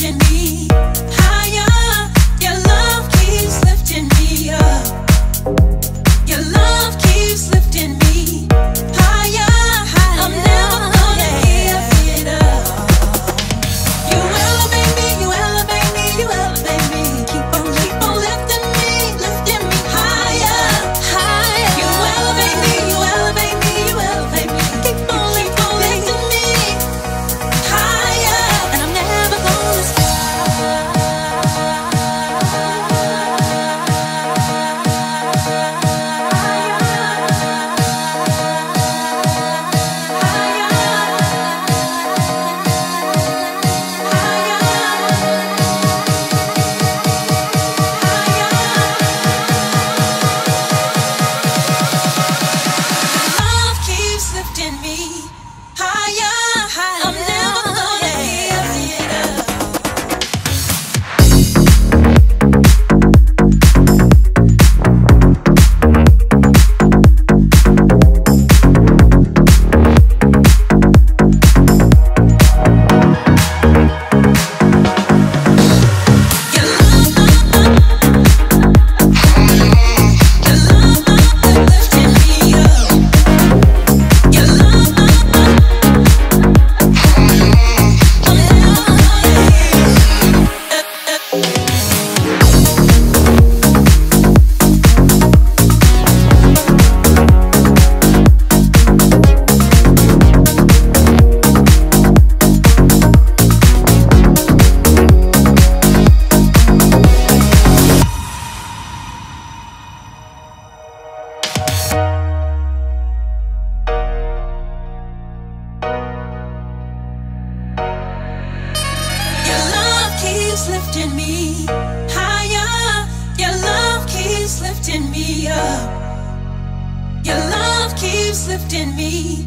you need. lifting me higher. Your love keeps lifting me up. Your love keeps lifting me